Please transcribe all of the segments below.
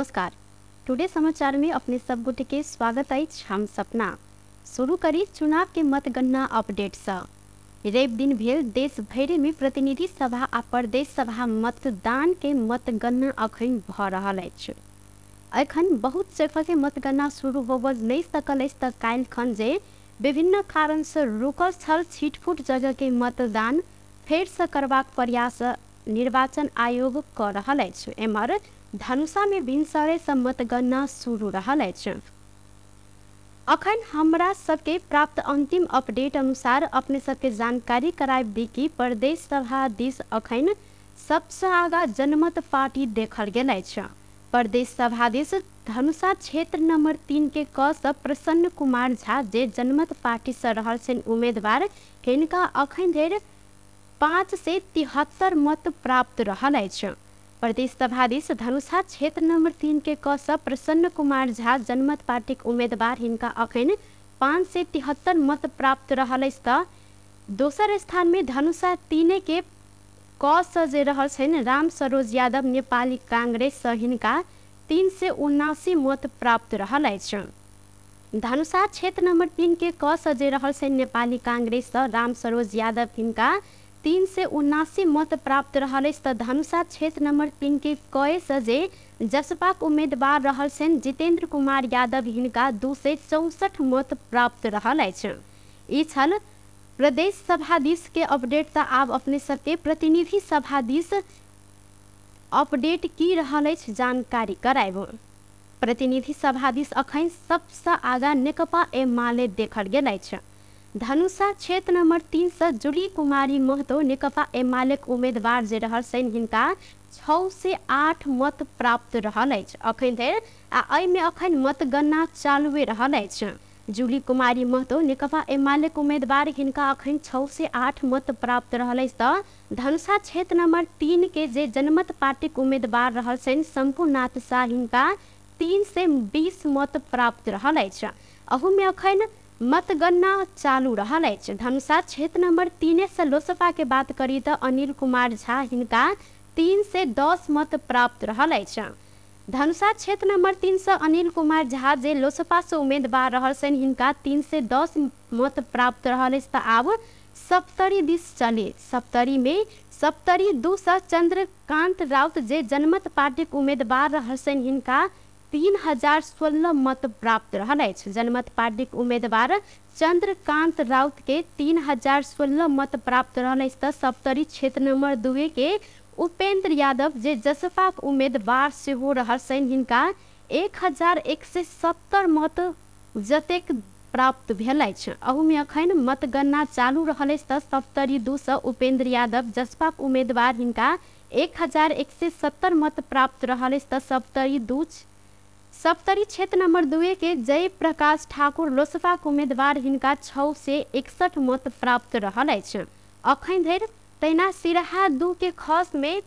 नमस्कार। टुडे समाचार में अपने सब गोटे के स्वागत हम सपना। शुरू करी चुनाव के मतगणना अपडेट सँ। रवि दिन भेल देश भरि में प्रतिनिधि सभा आ प्रदेश सभा मतदान के मतगणना अखन भऽ रहल अछि। एखन बहुत जगह के मतगणना शुरू होबऽ नहीं सकल अछि खन जे विभिन्न कारण से रुकल छल छिटफुट जगह के मतदान फेर से करबाक प्रयास निर्वाचन आयोग कऽ रहल अछि। एम्हर धनुषा में भिनसरे मतगणना शुरू रहल अखन हमरा सबके प्राप्त अंतिम अपडेट अनुसार अपने सबके जानकारी कराब दी कि प्रदेश सभा दिस अखन सबसे आगा जनमत पार्टी देखल गेल अछि प्रदेश दिस धनुषा क्षेत्र नंबर तीन के क सँ प्रसन्न कुमार झा जे जनमत पार्टी से रहल छनि उम्मीदवार हिनका अखन धरि पाँच से तिहत्तर मत प्राप्त रहल अछि प्रदेश सभा दिस धनुषा क्षेत्र नंबर तीन के क सँ प्रसन्न कुमार झा जनमत पार्टीक उम्मीदवार हिनका अखन पाँच से तिहत्तर मत प्राप्त रहल तऽ दोसर स्थान में धनुषा तीने के क सँ जे रहल छनि राम सरोज यादव नेपाली कांग्रेस सँ हिनका तीन से उनासी मत प्राप्त रहल धनुषा क्षेत्र नंबर तीन के क सँ जे रहल छनि नेपाली कांग्रेस सँ राम सरोज यादव हिनका तीन से उनासी मत प्राप्त रहल अछि धनुषा क्षेत्र नंबर तीन के कए सँ जे जसपाक उम्मीदवार रहल छनि जितेंद्र कुमार यादव, हिनका दू से चौसठ मत प्राप्त रहल अछि। ई छल प्रदेश अपडेट तऽ आब अपने सबके प्रतिनिधि सभा दिस अपडेट की रहल अछि जानकारी करायब। प्रतिनिधि सभा दिस अखन सबसँ आगा नेकपा एमाले देखल गेल धनुषा क्षेत्र नंबर तीन से जूली कुमारी महतो नेकपा एमालेक उम्मीदवार जे रहल हिनका छओ से आठ मत प्राप्त रहल अछि अखन धरि आ एहिमे अखन मतगणना चालुए रहल अछि जूली कुमारी महतो नेकपा एमालेक उम्मीदवार हिनका अखन छओ से आठ मत प्राप्त रहल अछि तऽ धनुषा क्षेत्र नंबर तीन के जे जनमत पार्टीक उम्मीदवार रहल छनि शंभुनाथ शाह हिनका तीन से बीस मत प्राप्त रहल अछि अहूमे अखन मतगणना चालू रहल अछि क्षेत्र नंबर तीने से बात करी तऽ अनिल कुमार झा हिनका तीन दस मत प्राप्त रहल धनुषा क्षेत्र नंबर तीन से अनिल कुमार झा जे से उम्मीदवार रहल छनि हिनका दस मत प्राप्त रहल तऽ आब सप्तरी दिस चले। सप्तरी में सप्तरी दू से चंद्रकांत राउत जे जनमत पार्टीक उम्मीदवार रहल हिनका तीन हज़ार सोलह मत प्राप्त रहल अछि। जनमत पार्टीक उम्मीदवार चंद्रकांत राउत के तीन हज़ार सोलह मत प्राप्त तऽ सप्तरी क्षेत्र नंबर दुए के उपेंद्र यादव, जे जसपाक उम्मीदवार सेहो रहल छनि, हिनका एक हज़ार एक सए सत्तर मत जतेक प्राप्त भेल अछि। अहूमे अखन मतगणना चालू रहल अछि सप्तरी दू सँ उपेंद्र यादव, जसपाक उम्मीदवार हिनका एक हज़ार एक सए सत्तर मत प्राप्त रहल सप्तरी दू सप्तरी क्षेत्र नंबर दुए के जय प्रकाश ठाकुर लोसपाक उम्मीदवार हिनका छओ से इकसठ मत प्राप्त अछि। अखन धरि तहिना सिराहा दू के खस में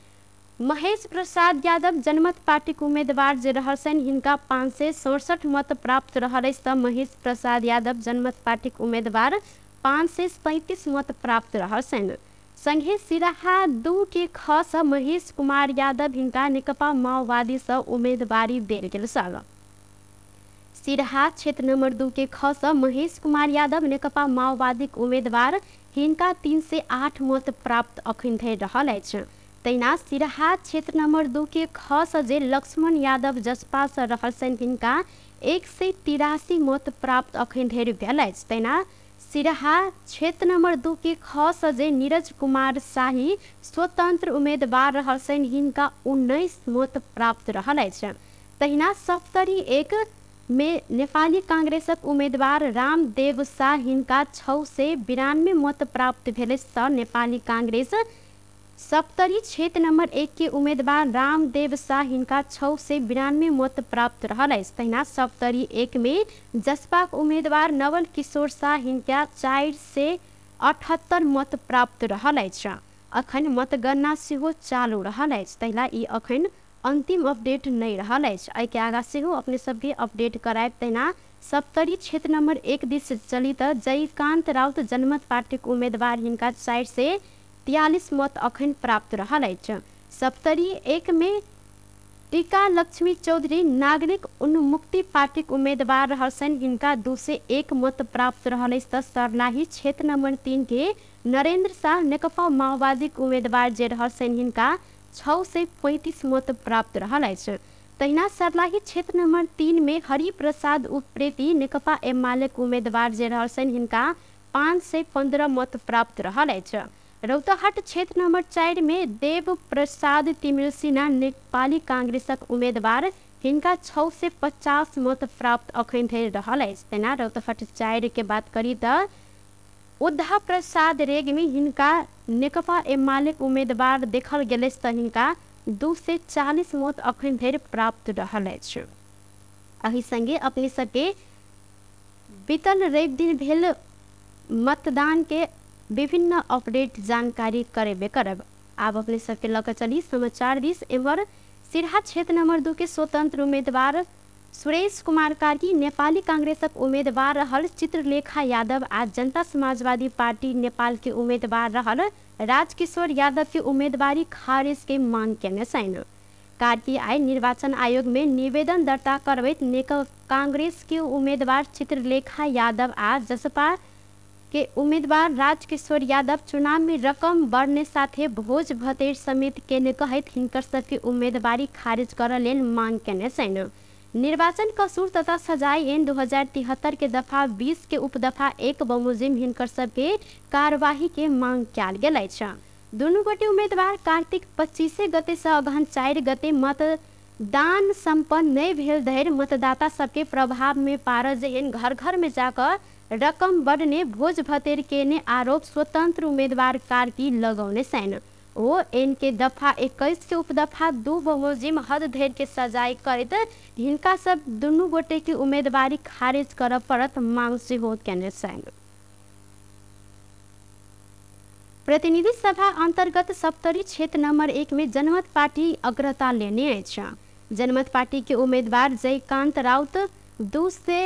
महेश प्रसाद यादव जनमत पार्टीक उम्मीदवार जे रहल हिनका पाँच सए सड़सठ मत प्राप्त तऽ महेश प्रसाद यादव जनमत पार्टीक उम्मीदवार पाँच सए सैंतीस मत प्राप्त रहल संगे सिराहा दू के ख सँ महेश कुमार यादव हिनका नेकपा माओवादी सँ उम्मीदवारी देल गेल छल सिराहा क्षेत्र नंबर दू के ख सँ महेश कुमार यादव नेकपा माओवादीक उम्मीदवार हिनका तीन से आठ मत प्राप्त अखन धरि रहल अछि। सिराहा क्षेत्र नंबर दू के ख सँ जे लक्ष्मण यादव जसपा सँ रहल छनि एक सए तिरासी मत प्राप्त अखन धरि भेल अछि। सिराहा क्षेत्र नम्बर दुकी ख सजे निरज कुमार शाही स्वतन्त्र उम्मेदवार रहसैन हिनका उन्नाइस मत प्राप्त रहलैछ। तहिना सप्तरी एक मे नेपाली काङ्ग्रेसक उम्मेदवार रामदेव शाह हिनका छ सय बिरानब्बे मत प्राप्त भेलै नेपाली काङ्ग्रेस सप्तरी क्षेत्र नंबर एक के उम्मीदवार रामदेव शाह, हिनका छओ से बिरानवे मत प्राप्त रहल सप्तरी एक में जसपाक उम्मीदवार नवल किशोर शाह, हिनका चारि से अठहत्तर मत प्राप्त अछि अखन मतगणना सेहो चालू रहल अछि तहिना ई अखन अंतिम अपडेट नहीं रहल अछि एहिके आगा सेहो अपने सबके अपडेट करायब। तहिना सप्तरी क्षेत्र नंबर एक दिस चलित जयकांत राउत जनमत पार्टीक उम्मीदवार, हिनका चारि से तियालीस मत अखन प्राप्त रहल अछि। सप्तरी एक में टीका लक्ष्मी चौधरी नागरिक उन्मुक्ति पार्टीक उम्मीदवार रहसन हिनका दू से एक मत प्राप्त रहल त सर्लाही क्षेत्र नंबर तीन के नरेंद्र शाह नेकपा माओवादी के उम्मीदवार जे रहसन हिनका छः से पैंतीस मत प्राप्त रहल अछि। तहिना सर्लाही क्षेत्र नंबर तीन में हरि प्रसाद उप्रेती नेकपा एमाले के उम्मीदवार जे रहसन हिनका पाँच से पंद्रह मत प्राप्त रहल अछि। रौतहट क्षेत्र नंबर चारि में देव प्रसाद तिमिल सिन्हा नेपाली कांग्रेसक उम्मीदवार, हिनका छः से पचास मत प्राप्त अखन धरि रहल तेना रौतहट चारि के बात करी तऽ उद्धा प्रसाद रेग्मी हिनका नेकपा एमाले उम्मीदवार देखल गेल अछि तऽ दू से चालीस मत अखन धरि प्राप्त रहल अछि। एहि संगे अपने सबके बीतल रवि दिन भेल मतदान के विभिन्न अपडेट जानकारी करेबे करब। आब अपने सबके कऽ चली समाचार दिस। एम्हर, सिरहा क्षेत्र नंबर दू के स्वतंत्र उम्मीदवार सुरेश कुमार कार्की, नेपाली कांग्रेसक उम्मीदवार रहल चित्रलेखा यादव आ जनता समाजवादी पार्टी नेपाल के उम्मीदवार रहल राजकिशोर यादव के उम्मीदवारी खारिज के मांग केने छनि। कार्की आइ निर्वाचन आयोग में निवेदन दर्ता करबैत नेक कांग्रेस के उम्मीदवार चित्रलेखा यादव आ जसपा के उम्मीदवार राजकिशोर यादव चुनाव में रकम बढ़ने साथे भोज भतेर समेत केने कहैत हिनकर सबके उम्मीदवारी खारिज लेल मांग केने निर्वाचन कसूर तथा सजाई एन दू हज़ार तिहत्तर के दफ़ा बीस के उपदफा एक बमोजिम हिनकर सबके कार्यवाही के मांग गेल अछि। दुनू गोटे उम्मीदवार कार्तिक पच्चीसे गते से अगहन चारि गते मतदान संपन्न नहीं भेल मतदाता सबके प्रभाव में पारऽ जे घर घर में जाकर रकम बढ़ने, भोज भतेर केने आरोप स्वतंत्र उम्मीदवार कार्की लगौने छनि ओ एन के दफ़ा इक्कीस के उपदफा दू बमोजिम हद धरि के सजाई करैत हिनका सब दुनू गोटे के उम्मीदवारी खारिज करऽ पड़त मांग सेहो केने छनि प्रतिनिधि सभा अंतर्गत सप्तरी क्षेत्र नंबर एक में जनमत पार्टी अग्रता लेने जनमत पार्टी के उम्मीदवार जयकांत राउत दू से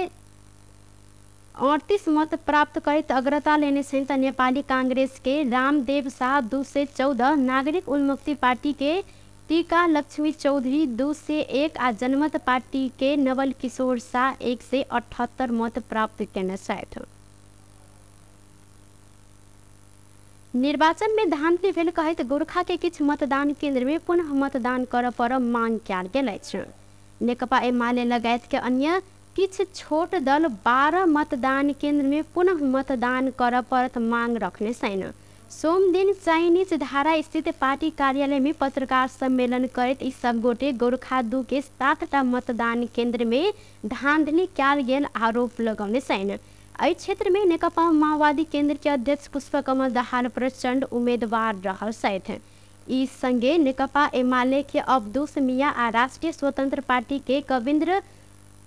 अड़तीस मत प्राप्त करैत अग्रता लेने तऽ नेपाली कांग्रेस के रामदेव शाह दू से चौदह, नागरिक उन्मुक्ति पार्टी के टीका लक्ष्मी चौधरी दू से एक आ जनमत पार्टी के नवल किशोर शाह एक से अठहत्तर मत प्राप्त केने निर्वाचन में धांधली भेल कहैत गोरखा के किछु मतदान केंद्र में पुनः मतदान करऽ पर मांग गेल अछि। नेकपा एमाले लगायत के अन्य किछु छोट दल बारह मतदान केंद्र में पुनः मतदान करऽ पड़त मांग रखने छनि। सोम दिन चाइनीज़ धारा स्थित पार्टी कार्यालय में पत्रकार सम्मेलन करैत ई सब गोटे गोरखा दू के सातटा मतदान केंद्र में धांधली कयल गेल आरोप लगौने छनि। क्षेत्र में नेकपा माओवादी केंद्र के अध्यक्ष पुष्पकमल दाहाल प्रचंड उम्मीदवार रहल छथि। संगे नेकपा एमाले के अब्दुस मिया आ राष्ट्रीय स्वतंत्र पार्टी के कविंद्र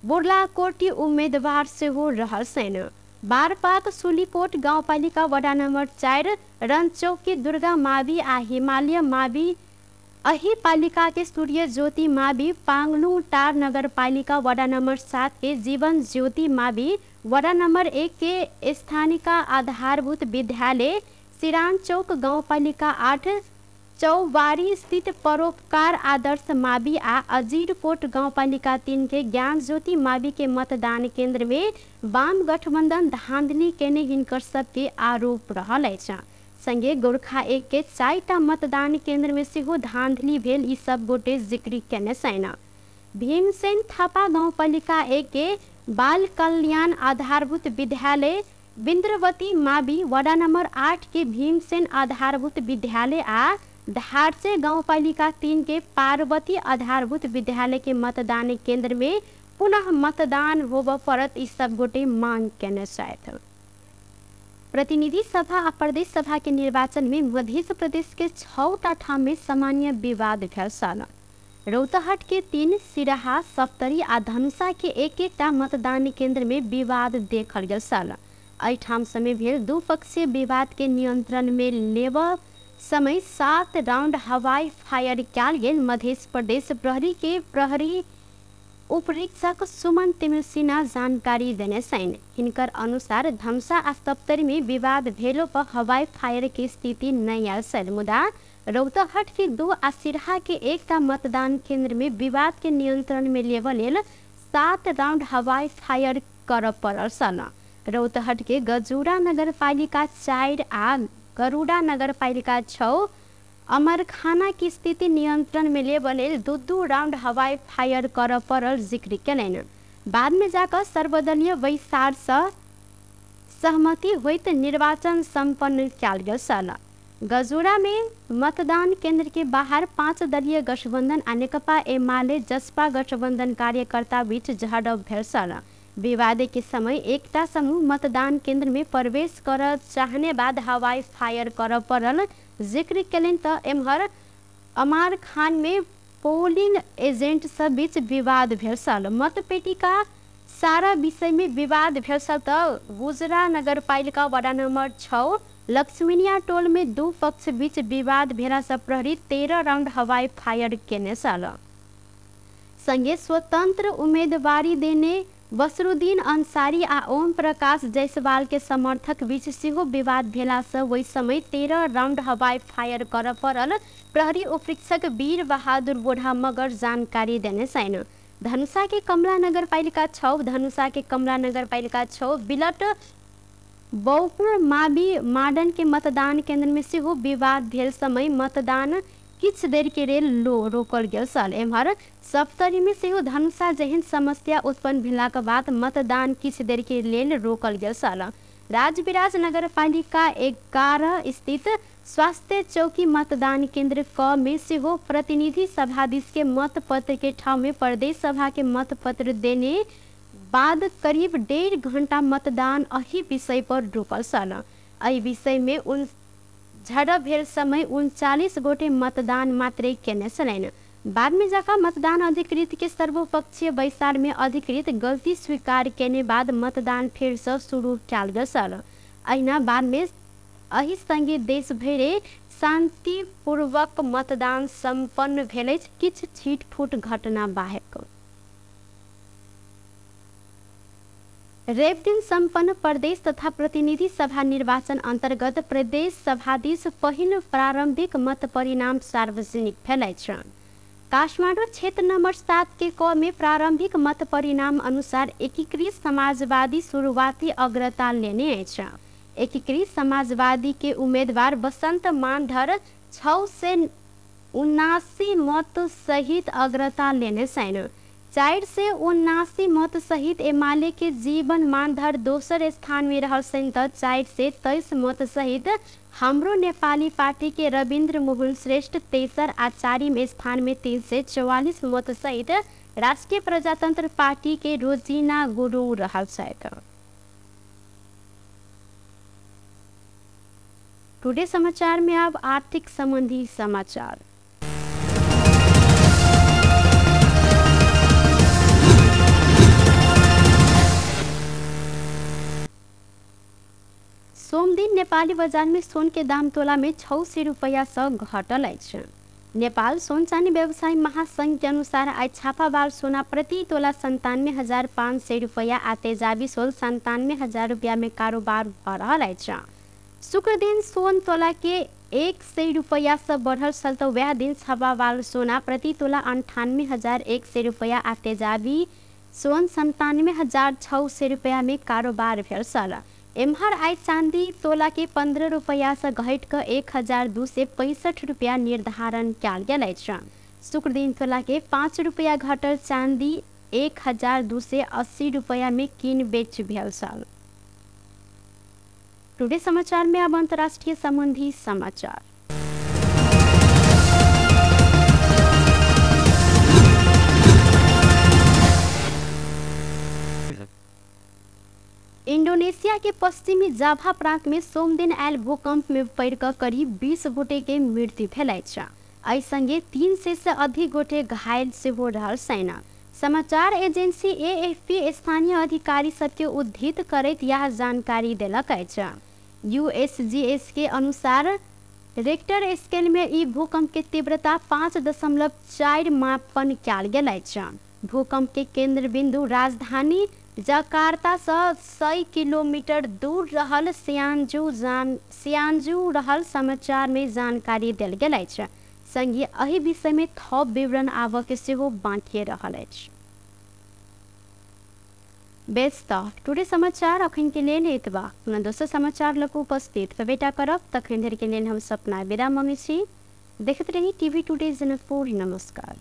बोर्लाकोटी उम्मीदवार सेहो रहल छनि बारपात सुलीकोट गाउँपालिका वडा नम्बर चारि रनचौकी दुर्गा मावि आ हिमालय मावि अही पालिका के सूर्य ज्योति मावि पांगलू टार नगर पालिका वडा नंबर सात के जीवन ज्योति मावि वडा नंबर एक के स्थानिका आधारभूत विद्यालय सिरान चौक गाँव पालिका आठ चौबारी स्थित परोपकार आदर्श मावि आ अजीरकोट गाउँपालिका तीन के ज्ञान ज्योति मावि के मतदान केंद्र में वाम गठबंधन धांधली केने हिनकर सबके आरोप अछि संगे गोरखा एक के चारिटा मतदान केंद्र में सेहो धांधली भेल, ई सब गोटे ज़िक्र केने छनि। भीमसेन थापा गाउँपालिका एक के बाल कल्याण आधारभूत विद्यालय, बिन्द्रवती मावि वडा नंबर आठ के भीमसेन आधारभूत विद्यालय आ धारसे गाउँपालिका तीन के पार्वती आधारभूत विद्यालय के मतदान केंद्र में पुनः मतदान होबऽ पड़त ई सब गोटे मांग केने प्रतिनिधि सभा आ प्रदेश सभा के निर्वाचन में मध्य प्रदेश के छटा ठाम में सामान्य विवाद भेल रौतहट के तीन, सिराहा, सप्तरी आ धनुषा के एक एकटा मतदान केंद्र में विवाद देखल छल एहिठाम समय भेल दू पक्षीय विवाद के नियंत्रण में लेबऽ समय सात राउंड हवाई फायर कयल मध्य प्रदेश प्रहरी के प्रहरी उपरीक्षक सुमन तिमिल सिन्हा जानकारी देने छनि हिनकर अनुसार धमसा आ सप्तरी में विवाद भेलो पर हवाई फायर के स्थिति आयल छल मुदा रौतहट के दो आ सिरहा के एकटा मतदान केंद्र में विवाद के नियंत्रण में लेल सात राउंड हवाई फायर करऽ पड़ल सन। रौतहट के गजूरा नगर पालिका चारि आ गरुड़ा नगर पालिका छओ अमरखाना की स्थिति नियंत्रण में लेबऽ लेल दू दू राउंड हवाई फायर करऽ पड़ल जिक्र कयलनि बाद में जाकर सर्वदलीय बैसार सँ सहमति होइत निर्वाचन संपन्न कयल गेल में मतदान केंद्र के बाहर पांच दलीय गठबंधन आ नेकपा एमाले जसपा गठबंधन कार्यकर्ता बीच झड़प भेल विवाद के समय एकता समूह मतदान केंद्र में प्रवेश कर चाहने बाद हवाई फायर कर पड़ल। ज़िक्र तऽ एम्हर, अमार खान में पोलिंग एजेंट सब बीच विवाद भेल छल मतपेटिका सारा विषय में विवाद छल तऽ गुजरा नगर पालिका वार्ड नंबर छओ, लक्ष्मीनिया टोल में दू पक्ष बीच विवाद भेला से प्रहरी तेरह राउंड हवाई फायर केने छल संगे स्वतंत्र उम्मीदवारी देने बसरुद्दीन अंसारी आ ओम प्रकाश जायसवाल के समर्थक बीच सेहो विवाद भेला से ओहि समय तेरह राउंड हवाई फायर करऽ पड़ल। प्रहरी उपरीक्षक वीर बहादुर बोढ़ा मगर जानकारी देने छनि। धनुषा कमला नगर पालिका छओ धनुषा कमला नगर पालिका छओ बिलट बौपुर माबी माडन के मतदान केंद्र में सेहो विवाद भेल समय मतदान किछु देर के लेल लो रोकल गेल छल। एम्हर सप्तरी में सेहो धनुषा जेहन समस्या उत्पन्न भेलाक बाद मतदान किछु देर के लेल रोकल गेल छल। राजविराज नगर पालिका एगारह स्थित स्वास्थ्य चौकी मतदान केंद्र क में सेहो प्रतिनिधि सभाधीश के मत पत्र के ठाव में प्रदेश सभा के मत पत्र देने बाद करीब डेढ़ घंटा मतदान अही विषय पर रुकल छल। एहि विषय में उन झड़प भेल समय उनचालीस गोटे मतदान मात्रै केने छलनि बाद में जाकर मतदान अधिकृत के सर्वपक्षीय बैसार में अधिकृत गलती स्वीकार केने बाद मतदान फेर से शुरू कयल गेल। छल अहिना बाद में एहि संगे देश भरि शांतिपूर्वक मतदान संपन्न भेल अछि। किछु छीटफूट घटना बाहेक। रेप दिन संपन्न प्रदेश तथा प्रतिनिधि सभा निर्वाचन अंतर्गत प्रदेश सभाधीश पहिल प्रारंभिक मत परिणाम सार्वजनिक भेल काठमाडौँ क्षेत्र नंबर सात के क में प्रारंभिक मत परिणाम अनुसार एकीकृत समाजवादी शुरुआती अग्रता लेने अछि एकीकृत समाजवादी के उम्मीदवार बसंत मानधर छः से उनासी मत सहित अग्रता लेने छनि। चारि से उनासी मत सहित एमाले के जीवन मानधर दोसर स्थान में तऽ चारि से तेईस मत सहित हमरो नेपाली पार्टी के रविन्द्र मोहन श्रेष्ठ तेसर आ चारिम स्थान में तीन से चौवालीस मत सहित राष्ट्रीय प्रजातंत्र पार्टी के रोजीना गुरु रहल टुडे समाचार में अब आर्थिक संबंधी समाचार। सोम दिन नेपाली बाजार में सोन दाम तोला में छः सौ रुपया घटल नेपाल सोन चांदी व्यवसायी महासंघ अनुसार आई छापावार सोना प्रति तोला संतानवे हजार पाँच सौ रुपया आ तेजाबी सोल संतानवे हजार रुपया में कारोबार भऽ रहल अछि शुक्र दिन सोन तोला एक सौ रुपया से बढ़ल छल तऽ वएह दिन छापावार सोना प्रति तोला अंठानवे हजार एक सौ रुपया आ तेजाबी सोन संतानवे हजार छः सौ रुपया में कारोबार भेल एम्हर आई चांदी तोला के पंद्रह रुपया से घट एक हजार दू सौ पैंसठ रुपया निर्धारण कयल गेल अछि शुक्र दिन तोला के पाँच रुपया घटल चांदी एक हजार दू सौ अस्सी में कीन बेच भेल छल टुडे समाचार में अब अंतर्राष्ट्रीय संबंधी समाचार। इंडोनेशिया के पश्चिमी जाभा प्रांत में सोम दिन आयल भूकंप में पड़ करीब 20 गोटे के मृत्यु भेल संगे तीन सौ से अधिक गोटे घायल सेहो रहल छनि समाचार एजेंसी एएफपी स्थानीय अधिकारी सबके उद्धृत करैत यह जानकारी देलक अछि। यूएसजीएस के अनुसार, रेक्टर स्केल में ई भूकंप के तीव्रता पाँच दशमलव चारि मापन गेल अछि। भूकंप के केंद्र बिंदु राजधानी जकार्तासँ सय किलोमीटर दूर रहल सियानजू जान सियानजू रहल समाचारमे जानकारी देल गेल अछि। सङ्गे एहि विषयमे थप विवरण आबके सेहो बाँकिए रहल अछि। बेस्त टुडे समाचार अखनके लेल एतबा कोनो दोसर समाचार लग उपस्थित। भेटा करब तखन धरिके लेल हम सपना विदा मङ्गै छी। देखैत रही टी वी टुडे जनकपुर। नमस्कार।